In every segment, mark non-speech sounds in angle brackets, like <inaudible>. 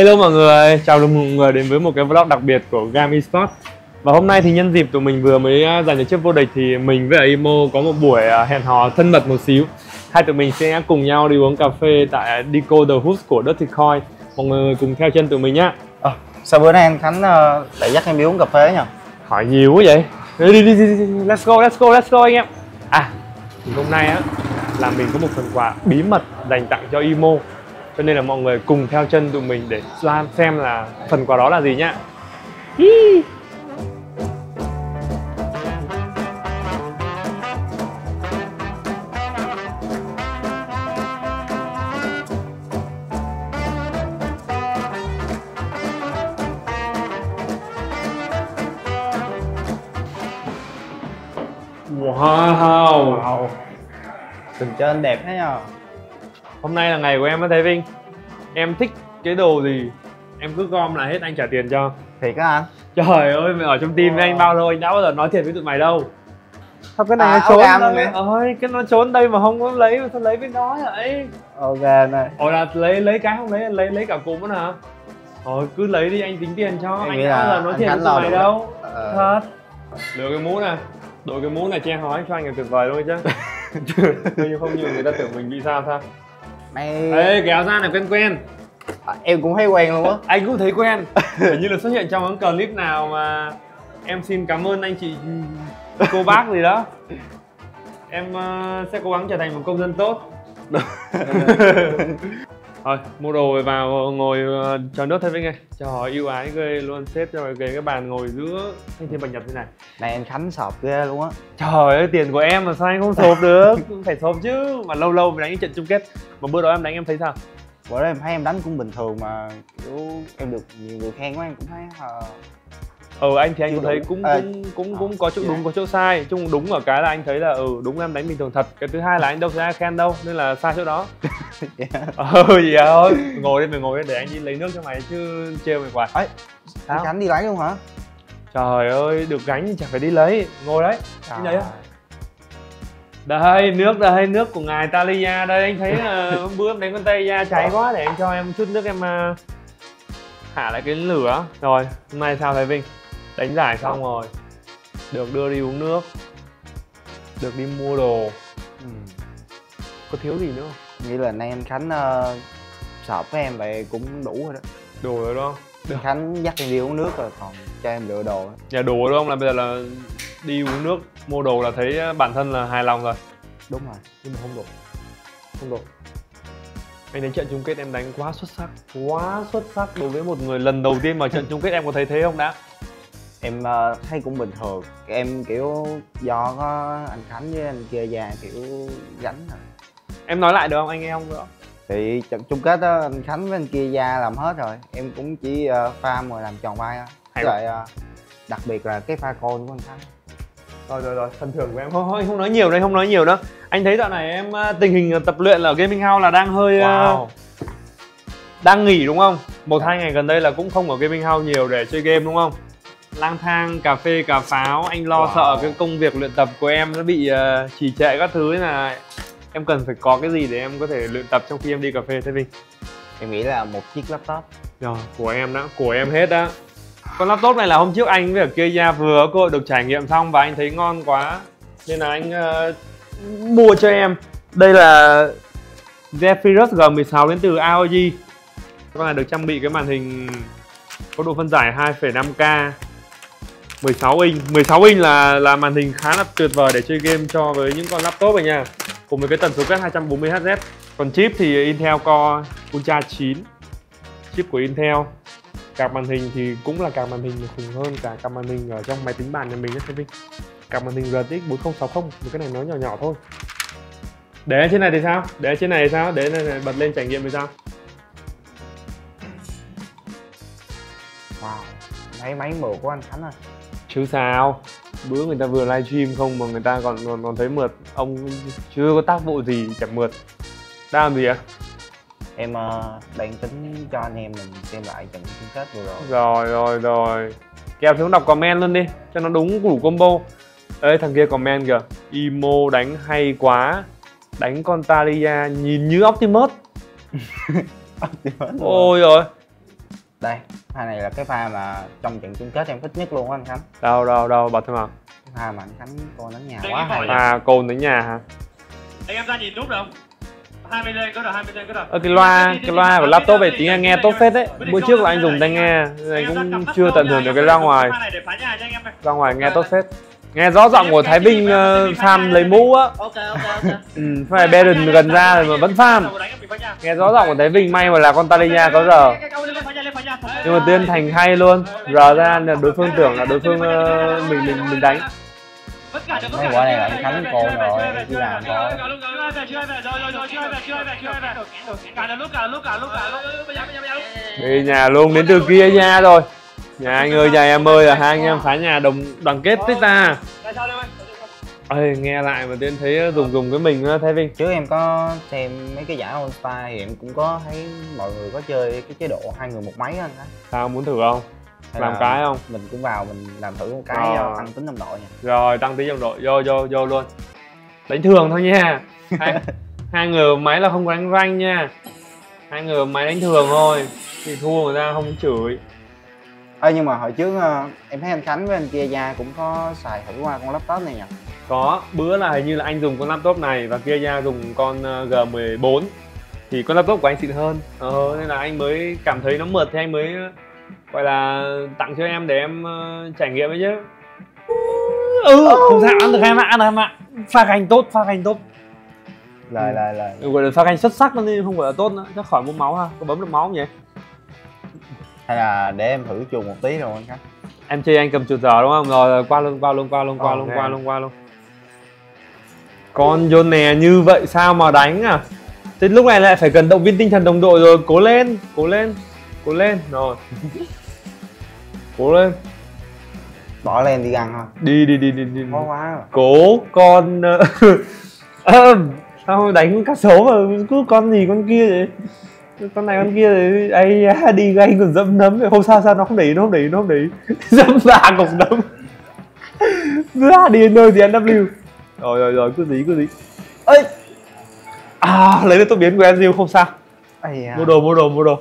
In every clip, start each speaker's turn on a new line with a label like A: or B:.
A: Hello mọi người, chào mừng mọi người đến với một cái vlog đặc biệt của Gam Esports. Và hôm nay thì nhân dịp tụi mình vừa mới à, giành được chiếc vô địch thì mình với Imo có một buổi à, hẹn hò thân mật một xíu. Hai tụi mình sẽ cùng nhau đi uống cà phê tại Dico The Hoops của Dirty Coin. Mọi người cùng theo chân tụi mình nhá.
B: Ờ, sao bữa nay anh Khánh ờ, lại dắt em đi uống cà phê nhỉ?
A: Hỏi nhiều quá vậy. Đi, đi, đi, đi, đi, let's go, let's go, let's go anh em. À, thì hôm nay á là mình có một phần quà bí mật dành tặng cho Imo cho nên là mọi người cùng theo chân tụi mình để xem xem là phần quà đó là gì nhá. Wow.
B: Wow. Từng trên đẹp thế nhờ.
A: Hôm nay là ngày của em á Thế Vinh. Em thích cái đồ gì? Em cứ gom lại hết anh trả tiền cho.
B: Thiệt á anh?
A: Trời ơi mày ở trong team với anh bao lâu anh đã bao giờ nói thiệt với tụi mày đâu? Sao cái này
B: À,
A: nó trốn
B: ok,
A: đây. Ôi cái nó trốn đây mà không có lấy mà sao lấy bên đó vậy?
B: Ok này.
A: Ồ là lấy lấy cái không lấy lấy lấy cả cụm nữa hả? Thôi cứ lấy đi anh tính tiền cho.
B: Em
A: Anh đã bao giờ nói thiệt với tụi mày đâu.
B: Ờ.
A: Thật. Lựa cái mũ này Đội cái mũ này che hói cho anh là tuyệt vời luôn chứ. <laughs> Nhưng không nhiều người ta tưởng mình bị sao sao
B: Mày...
A: Ê cái áo da này quen quen.
B: À, em cũng thấy quen luôn á.
A: anh cũng thấy quen. <laughs> Hình như là xuất hiện trong cái clip nào mà em xin cảm ơn anh chị cô bác gì đó. Em ờ, sẽ cố gắng trở thành một công dân tốt <laughs> <laughs> thôi mua đồ rồi vào ngồi ờ, chờ nước thôi Vinh ơi cho họ yêu ái ghê luôn xếp cho cái cái bàn ngồi giữa thanh thiên bạch nhật thế này.
B: Này anh Khánh sọp ghê luôn á.
A: trời ơi tiền của em mà sao anh không sộp được? Phải sộp chứ mà lâu lâu mới đánh cái trận chung kết. Mà bữa đó em đánh em thấy sao?
B: Bữa đó em thấy em đánh cũng bình thường mà kiểu em được nhiều người khen quá em cũng thấy ờ,
A: ừ anh thì anh cũng thấy cũng
B: À,
A: cũng cũng
B: ờ,
A: cũng có chỗ
B: dạ.
A: đúng có chỗ sai. Chung đúng ở cái là anh thấy là ừ đúng em đánh bình thường thật. Cái thứ hai là anh đâu ai khen đâu nên là sai chỗ đó. <laughs>
B: Dạ. <laughs>
A: ừ gì thôi. Ngồi đây mày ngồi đây để anh đi lấy nước cho mày chứ trêu mày hoài
B: Ấy,
A: Sao?
B: Khánh đi lấy luôn hả?
A: trời ơi được gánh thì chẳng phải đi lấy. Ngồi đấy
B: Trời.
A: đi lấy đây nước đây nước của ngài Talia đây anh thấy là hôm bữa em đánh con tay da cháy quá để anh cho em chút nước em à, hạ lại cái lửa. Rồi hôm nay sao thầy Vinh đánh giải xong rồi. Được đưa đi uống nước. Được đi mua đồ.
B: Ừ.
A: có thiếu gì nữa không?
B: Nghĩ là nay anh Khánh uh, sọp với em vậy cũng đủ rồi đó.
A: đồ rồi đúng không
B: Anh Khánh dắt em đi uống nước rồi còn cho em lựa đồ.
A: nhà đồ đúng không? Là bây giờ là đi uống nước mua đồ là thấy bản thân là hài lòng rồi.
B: Đúng rồi.
A: nhưng mà không đủ không đủ anh đánh trận chung kết em đánh quá xuất sắc. Quá xuất sắc đối với một người lần đầu tiên mà trận chung kết em có thấy thế không đã
B: em ờ, thấy cũng bình thường. Em kiểu do có anh khánh với anh kia già kiểu gánh rồi
A: em nói lại được không? Anh nghe không nữa
B: thì trận chung kết đó anh khánh với anh kia gia làm hết rồi. Em cũng chỉ uh, farm rồi làm tròn vai thôi. Với lại ờ, đặc biệt là cái pha côn của anh khánh.
A: Rồi rồi rồi. Phần thưởng của em. Không, không, nói nhiều đây không nói nhiều nữa. Anh thấy dạo này em tình hình tập luyện ở gaming house là đang hơi ờ, đang nghỉ đúng không? Một hai ngày gần đây là cũng không ở gaming house nhiều để chơi game đúng không lang thang cà phê cà pháo. Anh lo
B: Wow.
A: sợ cái công việc luyện tập của em nó bị ờ, trì trệ các thứ là em cần phải có cái gì để em có thể luyện tập trong khi em đi cà phê thế Vinh?
B: Em nghĩ là một chiếc laptop.
A: Rồi của em đã của em hết đã con laptop này là hôm trước anh với ở kia ra vừa có cơ hội được trải nghiệm xong và anh thấy ngon quá. Nên là anh ờ, mua cho em. Đây là Zephyrus G16 đến từ AOG con này được trang bị cái màn hình có độ phân giải 2,5K 16 inch. 16 inch là là màn hình khá là tuyệt vời để chơi game cho với những con laptop này nha. Cùng với cái tần số quét 240Hz còn chip thì Intel Core Ultra 9 chip của Intel. Card màn hình thì cũng là card màn hình khủng hơn cả card màn hình ở trong máy tính bàn nhà mình đấy Vinh card màn hình RTX 4060 một cái này nó nhỏ nhỏ thôi. Để ở trên này thì sao? Để ở trên này thì sao? Để này, này bật lên trải nghiệm thì sao?
B: Wow máy máy mở của anh khánh à
A: chứ sao? Bữa người ta vừa livestream không mà người ta còn còn, còn thấy mượt. Ông chưa có tác vụ gì chẳng mượt. Đang làm gì ạ?
B: Em ờ, đang tính cho anh em mình xem lại trận chung kết vừa rồi.
A: Rồi rồi rồi. Kèo xuống đọc comment luôn đi cho nó đúng đủ combo. Ê thằng kia comment kìa. Imo đánh hay quá. Đánh con talia nhìn như optimus. <laughs> Ôi rồi
B: đây pha này là cái pha mà trong trận chung kết em thích nhất luôn á anh khánh.
A: Đâu đâu đâu bật thêm
B: cái pha mà anh khánh coi đánh nhà
C: Đây,
B: quá hay.
C: pha-
A: à cồn đến nhà hả?
C: Anh em ra nhìn nút được không 20 giây có được 20 giây có được
A: Ơ cái loa cái loa của laptop này tiếng nghe tốt phết đấy. bữa trước là anh dùng tai nghe anh cũng chưa tận hưởng được cái ra ngoài.
C: để phá nhà cho anh em này
A: ra ngoài nghe tốt phết nghe rõ giọng của Thái Vinh uh, farm lấy mũ á
C: ok ok ok
A: ừ, phải Baron gần ra rồi mà vẫn farm nghe rõ giọng của Thái Vinh may mà là con Talia có giờ nhưng mà tiên thành hay luôn giờ ra là đối phương tưởng là đối phương ờ, mình mình mình đánh
B: Mấy quả này là Khánh cồn rồi, đi làm thôi.
A: đi nhà luôn đến từ kia nha rồi nhà anh ơi nhà em ơi là hai anh em phá nhà đồng đoàn kết tích ta. Ơi nghe lại mà tiên thấy dùng dùng cái mình á, Thái Vinh.
B: Trước em có xem mấy cái giải All Star thì em cũng có thấy mọi người có chơi cái chế độ hai người một máy á. Anh khánh
A: sao muốn thử không?
B: Hay
A: làm
B: là
A: cái không?
B: mình cũng vào mình làm thử một cái
A: Ờ.
B: cho tăng tính đồng đội nha.
A: Rồi tăng tí đồng đội vô vô vô luôn. Đánh thường thôi nha. Hai, <laughs> hai người máy là không có đánh rank nha. Hai người máy đánh thường thôi. Thì thua người ta không chửi
B: Ê, nhưng mà hồi trước ờ, em thấy anh Khánh với anh kia Gia cũng có xài thử qua con laptop này nhỉ?
A: Có bữa là hình như là anh dùng con laptop này và kia ra dùng con ờ, G14 thì con laptop của anh xịn hơn. Ờ, nên là anh mới cảm thấy nó mượt thì anh mới ờ, gọi là tặng cho em để em trải nghiệm ấy chứ. Ừ không sao ăn được hai mạng ăn được hai mạng. Pha hành tốt pha hành tốt.
B: Lời lời lời
A: gọi là pha hành xuất sắc nên không gọi là tốt nữa. Chắc khỏi mua máu ha có bấm được máu không vậy
B: hay là để em thử chuồng một tí rồi anh Khánh?
A: Em chơi anh cầm chuột giỏ đúng không? Rồi qua luôn qua luôn qua luôn qua
B: Ờ,
A: luôn qua luôn qua luôn. Con John nè như vậy sao mà đánh à? Thế lúc này lại phải cần động viên tinh thần đồng đội rồi. Cố lên cố lên cố lên. Rồi. <laughs> Cố lên.
B: Bỏ lên đi găng thôi.
A: Đi đi đi đi đi.
B: Khó quá rồi.
A: Cố con ờ, <laughs> sao đánh các số mà cứ con gì con kia vậy con này con kia thì ấy à, đi gây còn dẫm nấm. Vậy không sao sao nó không để ý nó không để ý nó không để ý. <laughs> Dẫm ra cục nấm. Ra đi nơi thì ăn W. Rồi rồi rồi cứ gì cứ gì. Ấy à lấy được tốt biến của Enzo không sao.
B: Ây da.
A: mua đồ mua đồ mua đồ.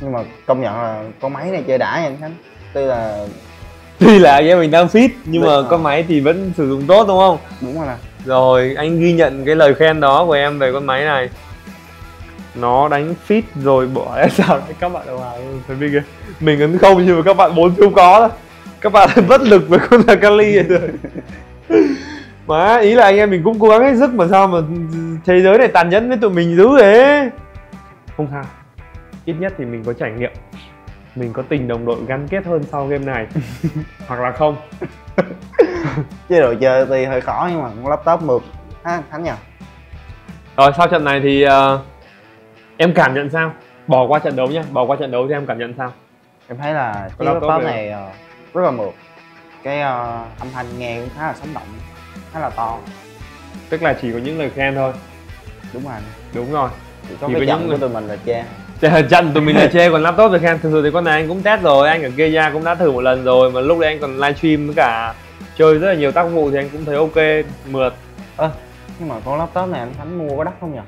B: Nhưng mà công nhận là con máy này chơi đã nha anh Khánh. Tức là
A: tuy là anh em mình đang fit nhưng mà
B: Đúng rồi.
A: con máy thì vẫn sử dụng tốt đúng không?
B: Đúng rồi nè.
A: Rồi, anh ghi nhận cái lời khen đó của em về con máy này Nó đánh fit rồi bỏ ra sao đấy các bạn đồng hàng thấy mình Mình ấn không nhưng mà các bạn bốn phiếu có đó. Các bạn <laughs> bất lực với con là Kali rồi. <laughs> Mà ý là anh em mình cũng cố gắng hết sức mà sao mà thế giới này tàn nhẫn với tụi mình dữ thế? Không sao. Ít nhất thì mình có trải nghiệm. Mình có tình đồng đội gắn kết hơn sau game này. <laughs> Hoặc là không.
B: Chế độ chơi tuy hơi khó nhưng mà laptop mượt. Ha anh Khánh nhỉ
A: Rồi sau trận này thì ờ, em cảm nhận sao? Bỏ qua trận đấu nhá, bỏ qua trận đấu thì em cảm nhận sao?
B: em thấy là
A: Con laptop
B: laptop
A: này-
B: ờ, rất là mượt cái ờ, âm thanh nghe cũng khá là sống động khá là to
A: Tức là chỉ có những lời khen thôi.
B: đúng rồi
A: Đúng rồi.
B: chỉ có
A: Chỉ
B: cái trận
A: những
B: của tụi mình là chê
A: trận tụi mình là chê còn laptop thì khen. Thực sự thì con này anh cũng test rồi, anh ở kia ra cũng đã thử một lần rồi mà lúc đấy anh còn livestream với cả chơi rất là nhiều tác vụ thì anh cũng thấy ok, mượt.
B: nhưng mà con laptop này anh Khánh mua có đắt không nhỉ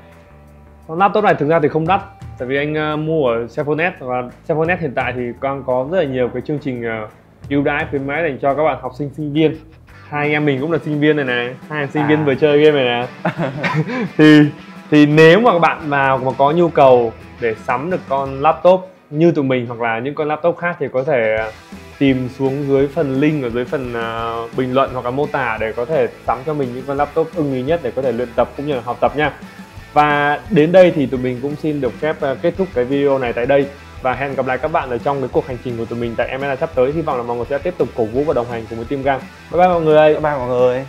A: laptop này thực ra thì không đắt tại vì anh ờ, mua ở Sephonet và Sephonet hiện tại thì đang có rất là nhiều cái chương trình ờ, ưu đãi khuyến mãi dành cho các bạn học sinh sinh viên. Hai anh em mình cũng là sinh viên này này hai sinh viên
B: À.
A: vừa chơi game này nè. <laughs> Thì thì nếu mà các bạn vào mà có nhu cầu để sắm được con laptop như tụi mình hoặc là những con laptop khác thì có thể ờ, tìm xuống dưới phần link ở dưới phần ờ, bình luận hoặc là mô tả để có thể sắm cho mình những con laptop ưng ý nhất để có thể luyện tập cũng như là học tập nha và đến đây thì tụi mình cũng xin được phép ờ, kết thúc cái video này tại đây. Và hẹn gặp lại các bạn ở trong cái cuộc hành trình của tụi mình tại MSI sắp tới. Hy vọng là mọi người sẽ tiếp tục cổ vũ và đồng hành cùng với Team Gang bye bye mọi người.
B: Bye bye mọi người.